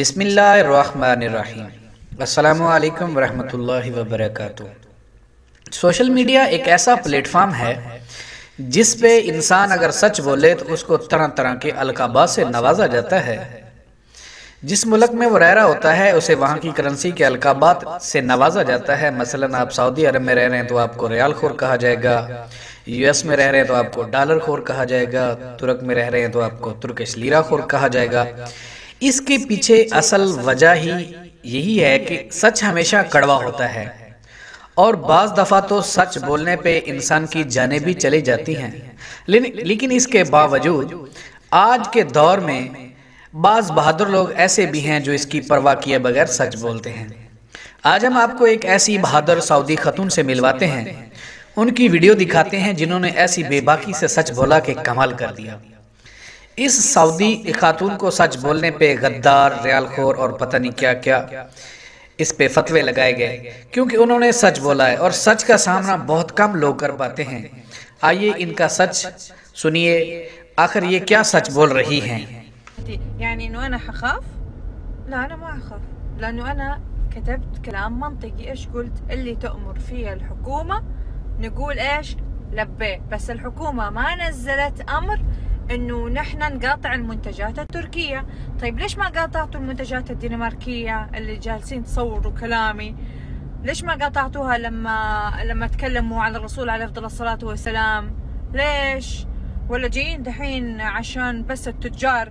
بسم اللہ الرحمن الرحیم۔ السلام علیکم ورحمۃ اللہ وبرکاتہ۔ سوشل میڈیا ایک ایسا پلیٹ فارم ہے جس پہ انسان اگر سچ بولے تو اس کو طرح طرح کے القابات سے نوازا جاتا ہے۔ جس ملک میں وہ رہ رہا ہوتا ہے، اسے وہاں کی کرنسی کے القابات سے نوازا جاتا ہے۔ مثلا آپ سعودی عرب میں رہ رہے ہیں تو آپ کو ریال خور کہا جائے گا۔ یو ایس میں رہ رہے ہیں تو آپ کو ڈالر خور کہا جائے گا۔ ترک میں رہ رہے ہیں تو آپ کو ترکش لیرا خور کہا جائے گا۔ اس کے پیچھے اصل وجہ ہی یہی ہے کہ سچ ہمیشہ کڑوا ہوتا ہے اور بعض دفعہ تو سچ بولنے پہ انسان کی جانے بھی چلی جاتی ہیں۔ لیکن اس کے باوجود آج کے دور میں بعض بہادر لوگ ایسے بھی ہیں جو اس کی پرواہ کیے بغیر سچ بولتے ہیں۔ آج ہم آپ کو ایک ایسی بہادر سعودی خاتون سے ملواتے ہیں۔ ان کی ویڈیو دکھاتے ہیں جنہوں نے ایسی بے باکی سے سچ بولا کہ کمال کر دیا۔ اس سعودی خاتون کو سچ بولنے پہ غدار، ریال خور اور پتہ نہیں کیا کیا اس پہ فتوے لگائے گئے، کیونکہ انہوں نے سچ بولا ہے اور سچ کا سامنا بہت کم لوگ کر پاتے ہیں۔ آئیے ان کا سچ سنیے، آخر یہ کیا سچ بول رہی ہیں؟ یعنی يعني انه انا حخاف لا، انا ما اخاف لانه انا كتبت كلام منطقي. ايش قلت؟ اللي تأمر فيه الحكومة، نقول ايش لبيه بس الحكومة ما نزلت امر إنه نحن نقاطع المنتجات التركية. طيب ليش ما قاطعتوا المنتجات الدنماركية اللي جالسين تصوروا كلامي؟ ليش ما قاطعتوها لما لما تكلموا على الرسول عليه أفضل الصلاة والسلام؟ ليش؟ ولا جايين دحين عشان بس التجار؟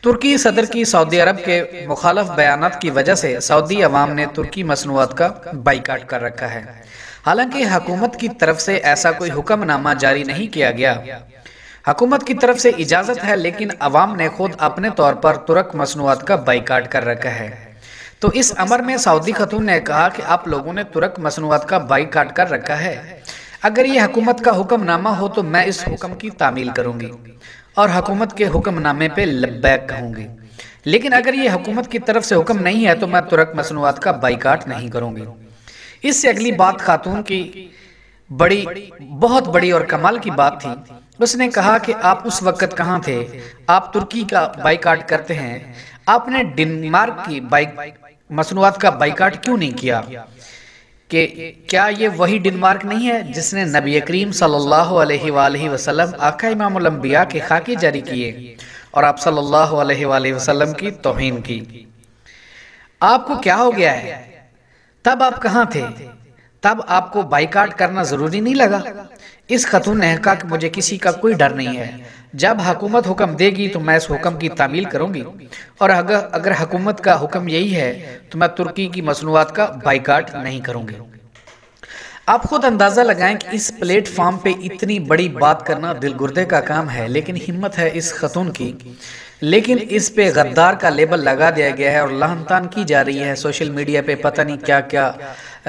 ترکی صدر کی سعودی عرب کے مخالف بیانات کی وجہ سے سعودی عوام نے ترکی مصنوعات کا بائیکاٹ کر رکھا ہے۔ حالانکہ حکومت کی طرف سے ایسا کوئی حکم نامہ جاری نہیں کیا گیا۔ حکومت کی طرف سے اجازت ہے، لیکن عوام نے خود اپنے طور پر ترک مصنوعات کا بائیکاٹ کر رکھا ہے۔ تو اس عمر میں سعودی خاتون نے کہا کہ آپ لوگوں نے ترک مصنوعات کا بائی کاٹ کر رکھا ہے۔ اگر یہ حکومت کا حکم نامہ ہو تو میں اس حکم کی تعمیل کروں گی۔ اور حکومت کے حکم نامے پہ لبیک کہوں گی۔ لیکن اگر یہ حکومت کی طرف سے حکم نہیں ہے تو میں ترک مصنوعات کا بائیکاٹ نہیں کروں گی۔ اس سے اگلی بات خاتون کی بڑی، بہت بڑی اور کمال کی بات تھی۔ اس نے کہا کہ آپ اس وقت کہاں تھے؟ آپ ترکی کا بائیکاٹ کرتے ہیں۔ آپ نے ڈنمارک کی بائک مصنوعات کا بائیکاٹ کیوں نہیں کیا؟ کہ کیا یہ وہی ڈنمارک نہیں ہے جس نے نبی کریم صلی اللہ علیہ وآلہ وسلم آقا امام الانبیاء کے خاکے جاری کیے اور آپ صلی اللہ علیہ وآلہ وسلم کی توہین کی؟ آپ کو کیا ہو گیا ہے؟ تب آپ کہاں تھے؟ تب آپ کو بائیکاٹ کرنا ضروری نہیں لگا۔ اس خاتون نے کہا کہ مجھے کسی کا کوئی ڈر نہیں ہے۔ جب حکومت حکم دے گی تو میں اس حکم کی تعمیل کروں گی۔ اور اگر حکومت کا حکم یہی ہے تو میں ترکی کی مصنوعات کا بائیکاٹ نہیں کروں گی۔ آپ خود اندازہ لگائیں کہ اس پلیٹ فارم پہ اتنی بڑی بات کرنا دل گردے کا کام ہے، لیکن ہمت ہے اس خاتون کی۔ لیکن اس پہ غدار کا لیبل لگا دیا گیا ہے اور لہنتان کی جا رہی ہے۔ سوشل میڈیا پہ پتہ نہیں کیا کیا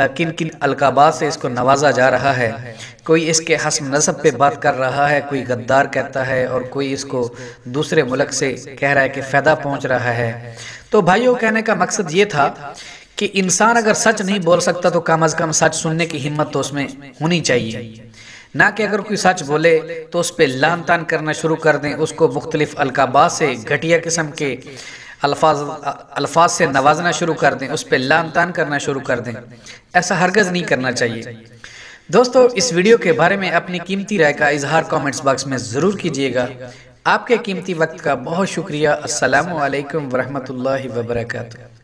کن کن القابات سے اس کو نوازا جا رہا ہے۔ کوئی اس کے حسم نصب پہ بات کر رہا ہے، کوئی غدار کہتا ہے اور کوئی اس کو دوسرے ملک سے کہہ رہا ہے کہ فیدہ پہنچ رہا ہے۔ تو بھائیوں کہنے کا مقصد یہ تھا کہ انسان اگر سچ نہیں بول سکتا تو کم از کم سچ سننے کی ہمت تو اس میں ہونی چاہیے۔ نہ کہ اگر کوئی سچ بولے تو اس پہ لان تان کرنا شروع کر دیں، اس کو مختلف القابات سے گھٹیا قسم کے الفاظ الفاظ سے نوازنا شروع کر دیں، اس پہ لان تان کرنا شروع کر دیں۔ ایسا ہرگز نہیں کرنا چاہیے۔ دوستو، اس ویڈیو کے بارے میں اپنی قیمتی رائے کا اظہار کومنٹس باکس میں ضرور کیجیے گا۔ آپ کے قیمتی وقت کا بہت شکریہ۔ السلام علیکم ورحمۃ اللہ وبرکاتہ۔